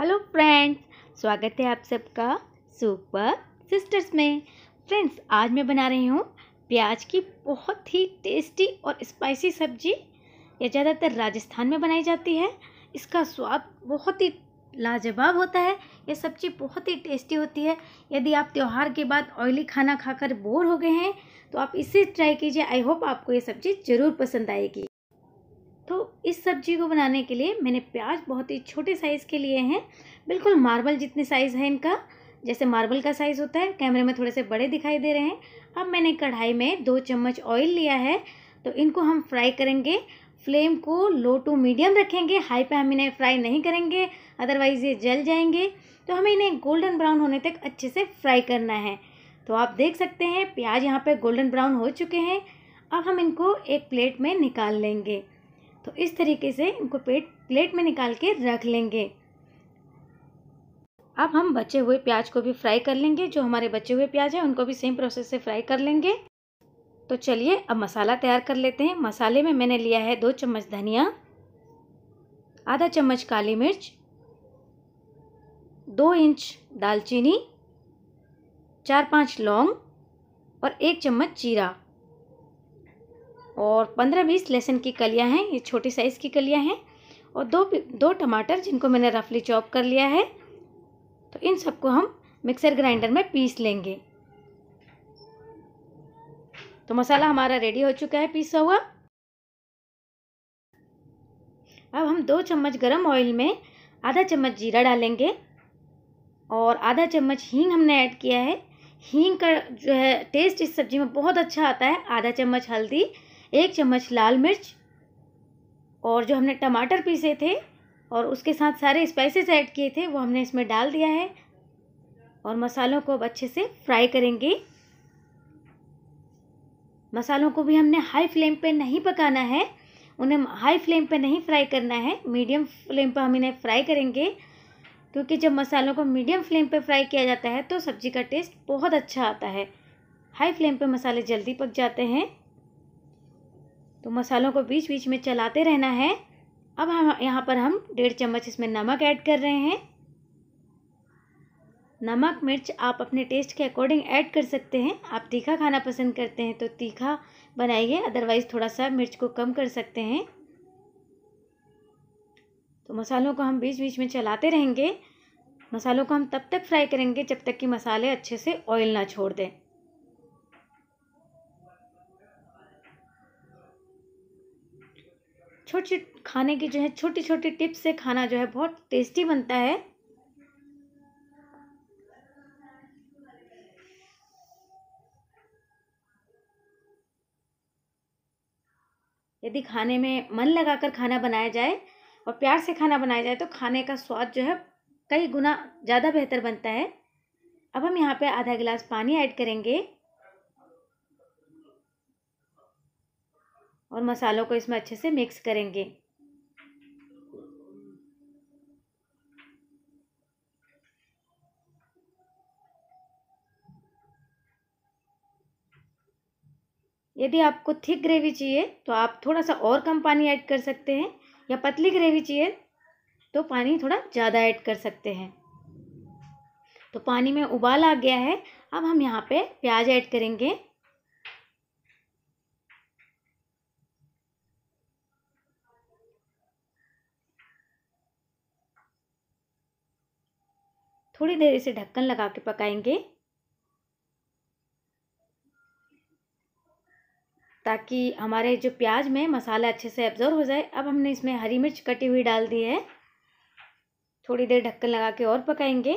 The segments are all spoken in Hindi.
हेलो फ्रेंड्स, स्वागत है आप सबका सुपर सिस्टर्स में। फ्रेंड्स, आज मैं बना रही हूँ प्याज की बहुत ही टेस्टी और स्पाइसी सब्ज़ी। ये ज़्यादातर राजस्थान में बनाई जाती है। इसका स्वाद बहुत ही लाजवाब होता है। यह सब्ज़ी बहुत ही टेस्टी होती है। यदि आप त्यौहार के बाद ऑयली खाना खाकर बोर हो गए हैं तो आप इसे ट्राई कीजिए। आई होप आपको ये सब्ज़ी ज़रूर पसंद आएगी। तो इस सब्ज़ी को बनाने के लिए मैंने प्याज बहुत ही छोटे साइज़ के लिए हैं। बिल्कुल मार्बल जितने साइज़ है इनका, जैसे मार्बल का साइज़ होता है कैमरे में थोड़े से बड़े दिखाई दे रहे हैं। अब मैंने कढ़ाई में दो चम्मच ऑयल लिया है तो इनको हम फ्राई करेंगे। फ्लेम को लो टू मीडियम रखेंगे हाई पे हम इन्हें फ्राई नहीं करेंगे अदरवाइज़ ये जल जाएँगे। तो हमें इन्हें गोल्डन ब्राउन होने तक अच्छे से फ्राई करना है। तो आप देख सकते हैं, प्याज यहाँ पे गोल्डन ब्राउन हो चुके हैं। अब हम इनको एक प्लेट में निकाल लेंगे। तो इस तरीके से इनको पेट, प्लेट में निकाल के रख लेंगे। अब हम बचे हुए प्याज को भी फ्राई कर लेंगे। जो हमारे बचे हुए प्याज हैं, उनको भी सेम प्रोसेस से फ्राई कर लेंगे। तो चलिए, अब मसाला तैयार कर लेते हैं। मसाले में मैंने लिया है दो चम्मच धनिया, आधा चम्मच काली मिर्च, दो इंच दालचीनी, चार पाँच लौंग और एक चम्मच जीरा। और पंद्रह बीस लहसुन की कलियाँ हैं, ये छोटी साइज़ की कलियाँ हैं और दो दो टमाटर जिनको मैंने रफली चॉप कर लिया है तो इन सबको हम मिक्सर ग्राइंडर में पीस लेंगे। तो मसाला हमारा रेडी हो चुका है, पीसा हुआ। अब हम दो चम्मच गरम ऑयल में आधा चम्मच जीरा डालेंगे और आधा चम्मच हींग हमने ऐड किया है। हींग का जो है, टेस्ट इस सब्ज़ी में बहुत अच्छा आता है। आधा चम्मच हल्दी एक चम्मच लाल मिर्च और जो हमने टमाटर पीसे थे और उसके साथ सारे स्पाइसेस ऐड किए थे, वो हमने इसमें डाल दिया है। और मसालों को अब अच्छे से फ्राई करेंगे। मसालों को भी हमने हाई फ्लेम पे नहीं पकाना है। उन्हें हाई फ्लेम पे नहीं फ्राई करना है। मीडियम फ्लेम पर हम इन्हें फ्राई करेंगे। क्योंकि जब मसालों को मीडियम फ्लेम पे फ्राई किया जाता है तो सब्ज़ी का टेस्ट बहुत अच्छा आता है। हाई फ्लेम पे मसाले जल्दी पक जाते हैं। तो मसालों को बीच बीच में चलाते रहना है। अब हम, यहाँ पर हम डेढ़ चम्मच इसमें नमक ऐड कर रहे हैं। नमक, मिर्च आप अपने टेस्ट के अकॉर्डिंग ऐड कर सकते हैं। आप तीखा खाना पसंद करते हैं तो तीखा बनाइए, अदरवाइज़ थोड़ा सा मिर्च को कम कर सकते हैं। तो मसालों को हम बीच बीच में चलाते रहेंगे। मसालों को हम तब तक फ्राई करेंगे जब तक कि मसाले अच्छे से ऑयल ना छोड़ दें। छोटी खाने की जो है छोटी छोटी टिप्स से खाना जो है बहुत टेस्टी बनता है। यदि खाने में मन लगाकर खाना बनाया जाए और प्यार से खाना बनाया जाए तो खाने का स्वाद जो है, कई गुना ज़्यादा बेहतर बनता है। अब हम यहाँ पे आधा गिलास पानी ऐड करेंगे। और मसालों को इसमें अच्छे से मिक्स करेंगे। यदि आपको थिक ग्रेवी चाहिए तो आप थोड़ा सा और कम पानी ऐड कर सकते हैं, या पतली ग्रेवी चाहिए तो पानी थोड़ा ज़्यादा ऐड कर सकते हैं। तो पानी में उबाल आ गया है, अब हम यहाँ पे प्याज ऐड करेंगे। थोड़ी देर इसे ढक्कन लगा के पकाएँगे। ताकि हमारे जो प्याज में मसाला अच्छे से एब्जॉर्व हो जाए। अब हमने इसमें हरी मिर्च कटी हुई डाल दी है। थोड़ी देर ढक्कन लगा के और पकाएँगे।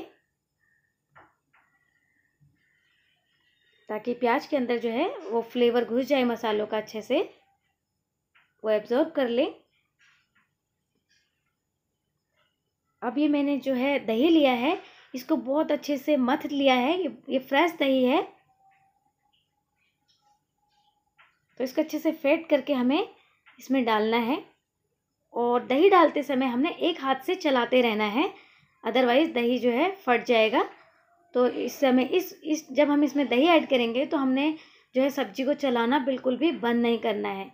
ताकि प्याज के अंदर जो है वो फ्लेवर घुस जाए मसालों का अच्छे से। वो एब्जॉर्व कर ले। अब ये मैंने जो है दही लिया है। इसको बहुत अच्छे से मथ लिया है, ये ये फ्रेश दही है। तो इसको अच्छे से फेंट करके हमें इसमें डालना है। और दही डालते समय हमने एक हाथ से चलाते रहना है अदरवाइज़ दही जो है फट जाएगा। तो इस समय, इस इस, जब हम इसमें दही ऐड करेंगे तो हमने जो है सब्ज़ी को चलाना बिल्कुल भी बंद नहीं करना है।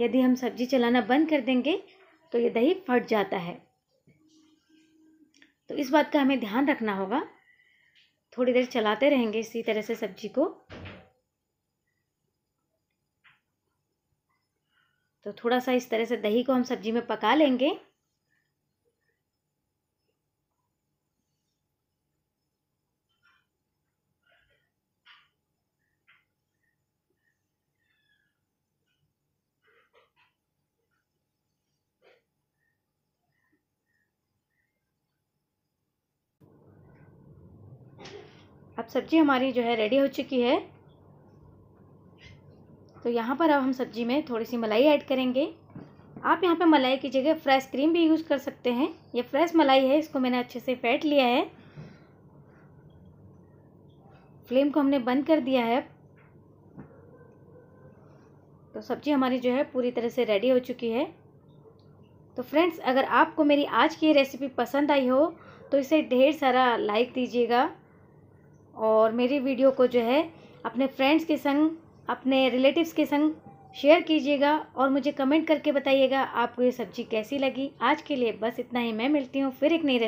यदि हम सब्ज़ी चलाना बंद कर देंगे तो ये दही फट जाता है। तो इस बात का हमें ध्यान रखना होगा। थोड़ी देर चलाते रहेंगे इसी तरह से सब्ज़ी को। तो थोड़ा सा इस तरह से दही को हम सब्ज़ी में पका लेंगे। अब सब्ज़ी हमारी जो है रेडी हो चुकी है। तो यहाँ पर अब हम सब्ज़ी में थोड़ी सी मलाई ऐड करेंगे। आप यहाँ पे मलाई की जगह फ्रेश क्रीम भी यूज़ कर सकते हैं। ये फ्रेश मलाई है, इसको मैंने अच्छे से फेंट लिया है। फ्लेम को हमने बंद कर दिया है तो सब्ज़ी हमारी जो है पूरी तरह से रेडी हो चुकी है। तो फ्रेंड्स अगर आपको मेरी आज की रेसिपी पसंद आई हो तो इसे ढेर सारा लाइक दीजिएगा। और मेरी वीडियो को जो है अपने फ्रेंड्स के संग, अपने रिलेटिव्स के संग शेयर कीजिएगा और मुझे कमेंट करके बताइएगा आपको ये सब्ज़ी कैसी लगी। आज के लिए बस इतना ही। मैं मिलती हूँ फिर एक नई